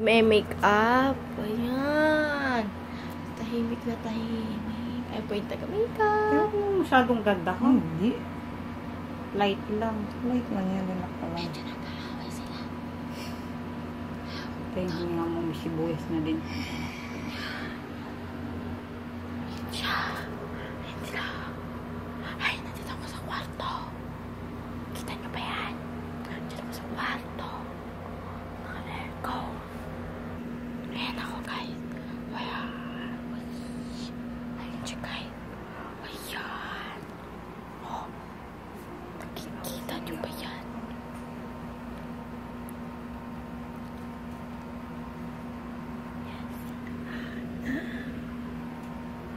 May make-up. Ayan. Tahimik na tahimik. Ay, po yung taga-makeup. Pero masyadong ganda ka. Hindi. Light lang. Light lang yan. Relax ka lang. Kaya hindi nga mo may sibuyas na din. Kita niyo ba yan? Nandito ako sa kwarto. Ayan ako, guys. Ayan. Ayan siya. Ayan. Oh. Nakikita niyo ba yan?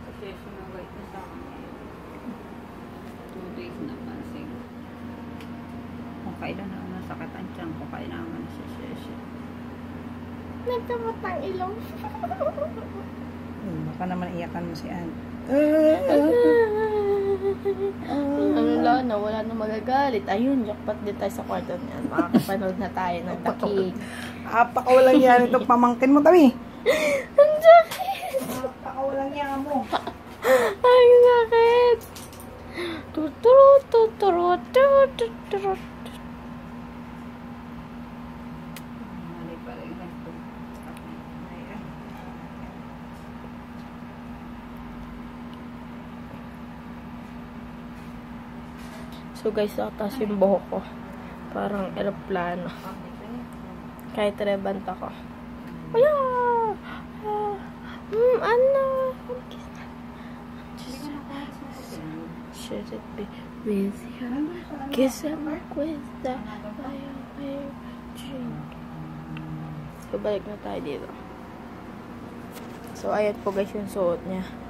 Kasi sinagay na sa akin. Two days na pansing. Kung kailan na masakit ang tiyan ko, kailangan. Nagtamot ng ilong. Hmm, baka naman iyakan mo si Ann. Ano lang, na wala na magagalit. Ayun, jackpot din tayo sa kwarto niyan. Makakapanood na tayo ng dakig. Apakawalang yan itong pamangkin mo, Tami. Ang sakit! Apakawalang yan mo. Ay, sakit! Tuturo, tuturo, tuturo. Mali So guys, nakatas yung buhok ko. Parang aeroplano. Kahit rebant ako. Wala! Ah, mm, ano? Should it be with you? Kiss him with the fire, fire, drink. So, balik na tayo dito. So, ayan po guys yung suot niya.